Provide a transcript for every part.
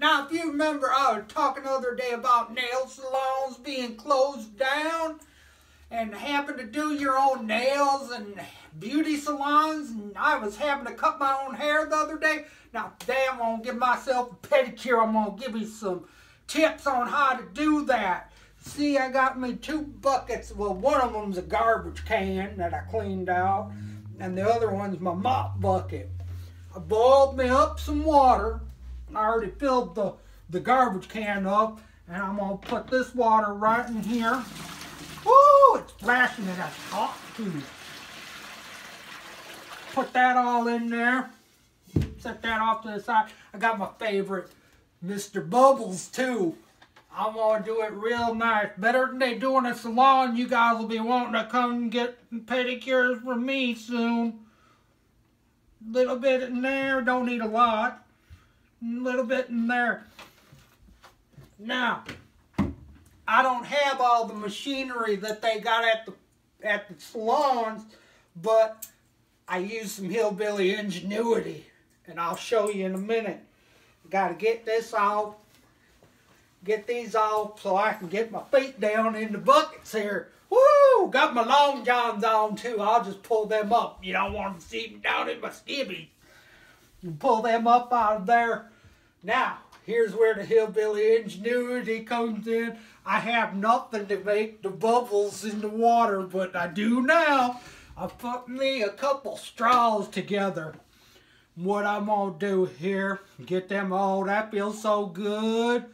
Now, if you remember, I was talking the other day about nail salons being closed down and having to do your own nails and beauty salons. And I was having to cut my own hair the other day. Now, today I'm going to give myself a pedicure. I'm going to give you some tips on how to do that. See, I got me two buckets. Well, one of them's a garbage can that I cleaned out. And the other one's my mop bucket. I boiled me up some water. I already filled the, the garbage can up. And I'm to put this water right in here. Woo! It's flashing and it's hot too. Put that all in there. Set that off to the side. I got my favorite Mr. Bubbles too. I'm gonna do it real nice. Better than they do in a salon. You guys will be wanting to come and get pedicures from me soon. Little bit in there, don't need a lot. A little bit in there. Now, I don't have all the machinery that they got at the at the salons, but I use some hillbilly ingenuity, and I'll show you in a minute. Got to get this off, get these off so I can get my feet down in the buckets here. Woo! Got my long johns on too. I'll just pull them up. You don't want to see me down in my skivvies. You pull them up out of there. Now, here's where the hillbilly ingenuity comes in. I have nothing to make the bubbles in the water, but I do now. I put me a couple straws together. What I'm gonna do here, get them all, that feels so good.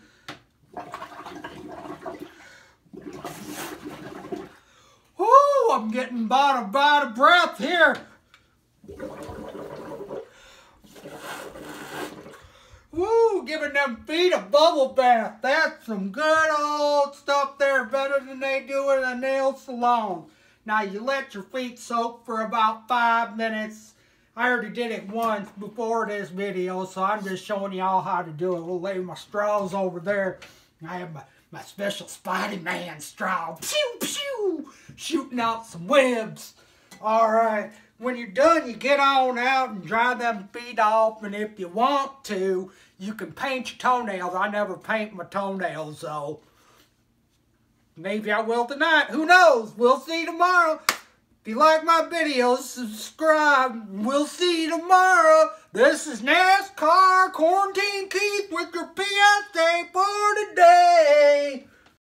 Whoo, I'm getting about about a breath here. Them feet a bubble bath. That's some good old stuff there, better than they do in a nail salon. Now you let your feet soak for about five minutes. I already did it once before this video, so I'm just showing y'all how to do it. We'll lay my straws over there. I have my, my special Spidey-Man straw. Pew, pew! Shooting out some webs. Alright, when you're done, you get on out and dry them feet off. And if you want to, you can paint your toenails. I never paint my toenails, though. Maybe I will tonight. Who knows? We'll see tomorrow. If you like my videos, subscribe. We'll see you tomorrow. This is NASCAR Quarantine Keith with your PSA for